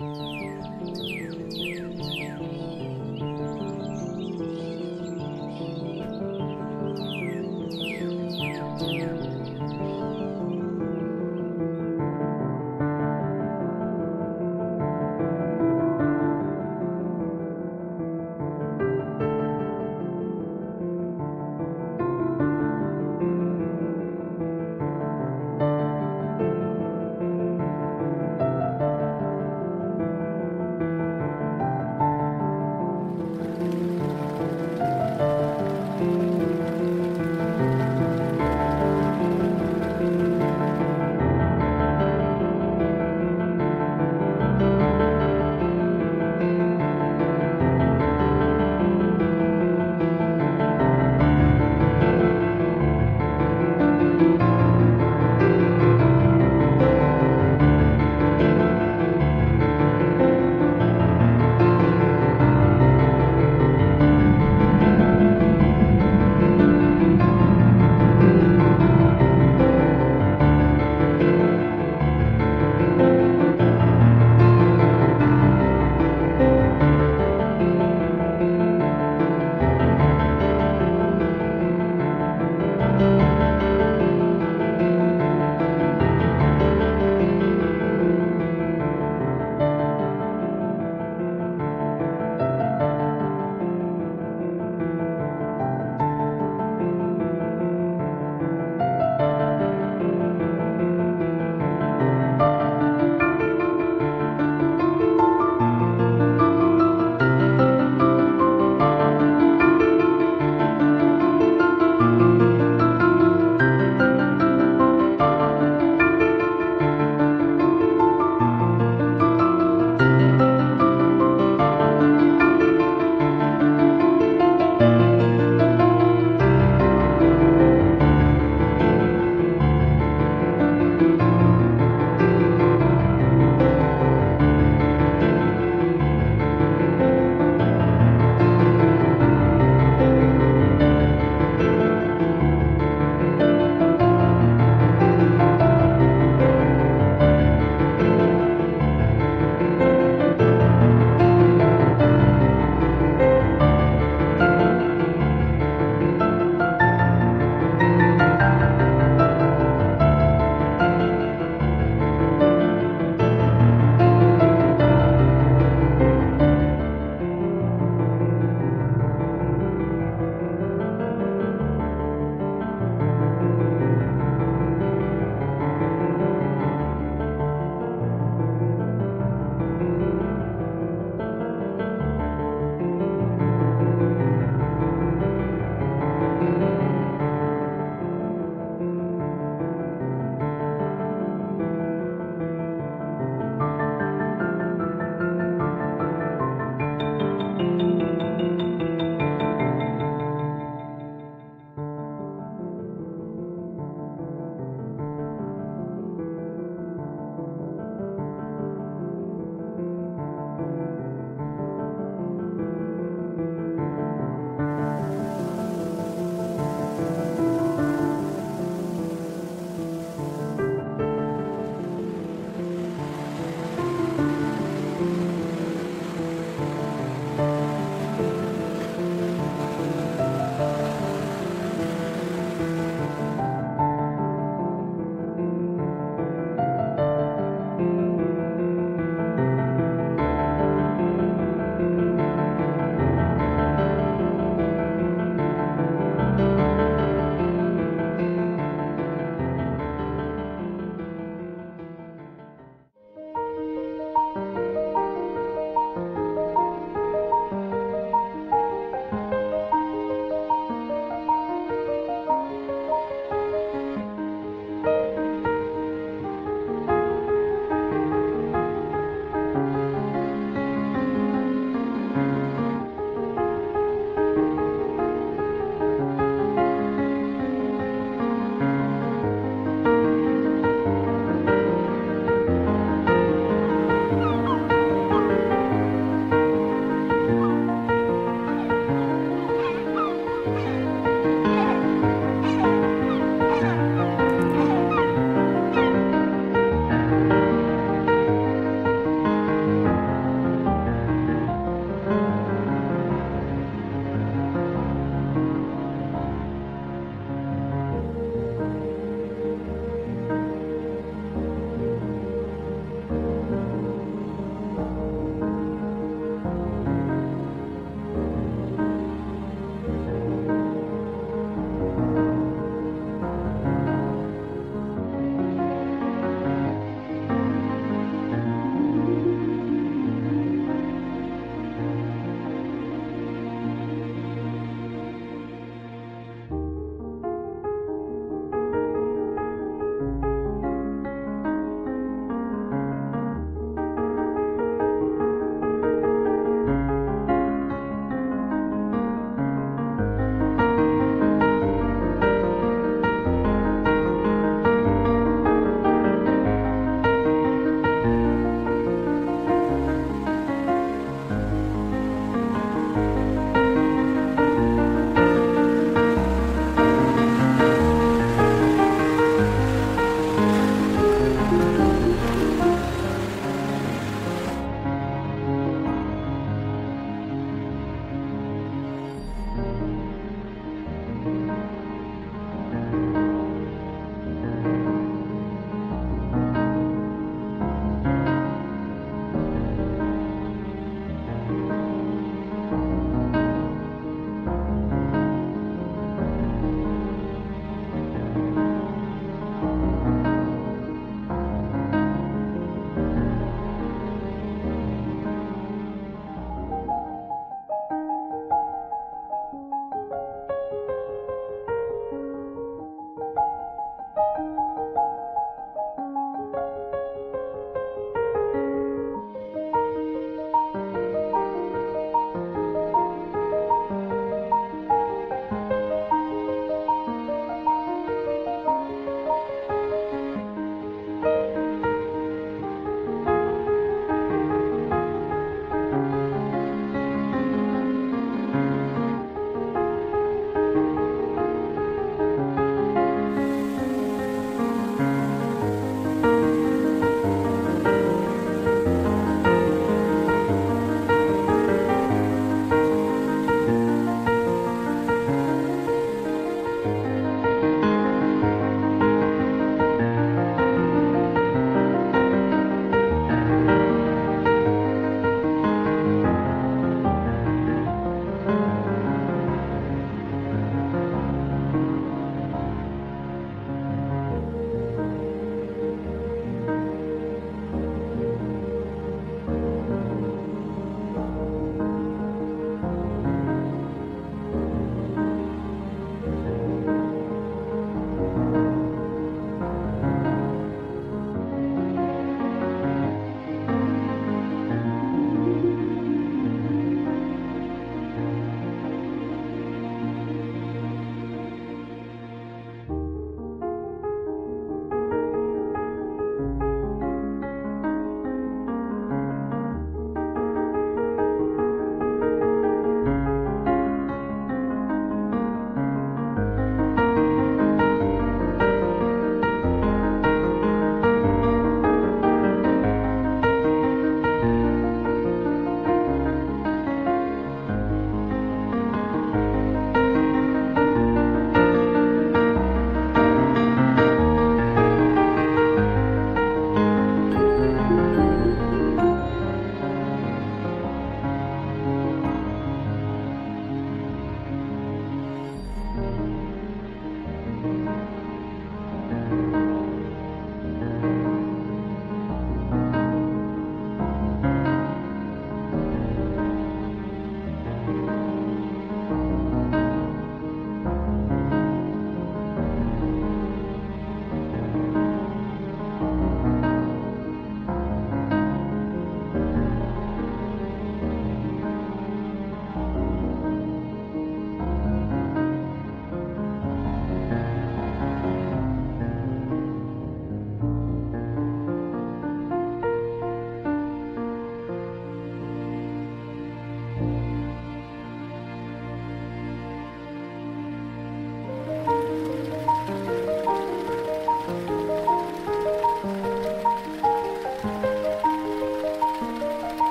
Música